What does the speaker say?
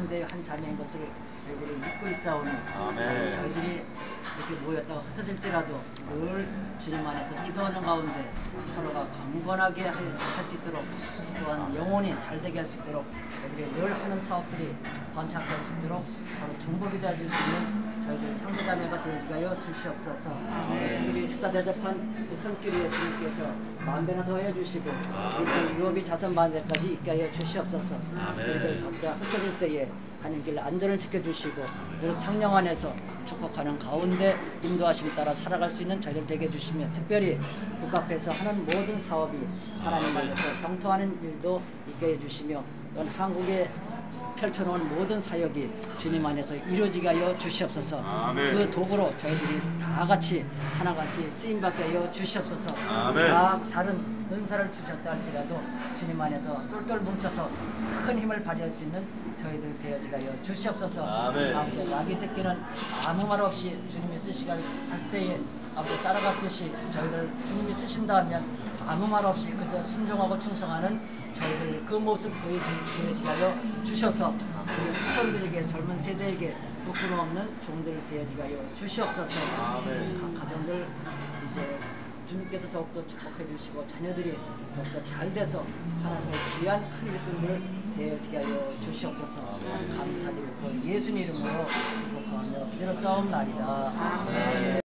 형제의 한 자매인 것을 저희들이 믿고 있사오니 아멘. 저희들이 이렇게 모였다가 흩어질지라도 늘 주님 안에서 기도하는 가운데 서로가 강건하게 할 수 있도록 또한 영혼이 잘 되게 할 수 있도록 저희들이 늘 하는 사업들이 번창할 수 있도록 서로 중보기도 해줄 수 있는 저희들 형제자매가 되시가요 주시옵소서. 저희들이 식사 대접한 이 손길이 주님께서 만배나 더 해 주시고 우리 유업이 자선 만대까지 있게 하여 주시옵소서 우리들 각자 흩어질 때에 하는 길 안전을 지켜주시고 늘 상령 안에서 축복하는 가운데 인도하심 따라 살아갈 수 있는 저희들 되게 해주시며 특별히 국앞에서 하는 모든 사업이 하나님 안에서 경통하는 일도 있게 해주시며 또한 한국에 펼쳐놓은 모든 사역이 주님 안에서 이루어지게 하여 주시옵소서 아멘. 그 도구로 저희들이 다 같이 하나같이 쓰임받게 하여 주시옵소서 아멘. 다 다른 은사를 주셨다 할지라도 주님 안에서 똘똘 뭉쳐서 큰 힘을 발휘할 수 있는 저희들 되어지게 하여 주시옵소서 아멘. 아버지 나귀 새끼는 아무 말 없이 주님이 쓰시갈 할 때에 아버지 따라갔듯이 저희들 주님이 쓰신다 하면 아무 말 없이 그저 순종하고 충성하는 저희들 그 모습 하여 주셔서 우리 후손들에게 젊은 세대에게 부끄러움 없는 종들 되어지게 하여 주시옵소서. 아멘. 각 가정들 이제 주님께서 더욱더 축복해 주시고 자녀들이 더욱더 잘 돼서 하나님의 귀한 큰 일꾼들 되어지게 하여 주시옵소서. 감사드리고 예수님 이름으로 축복하며 기도로 싸움나이다. 아멘.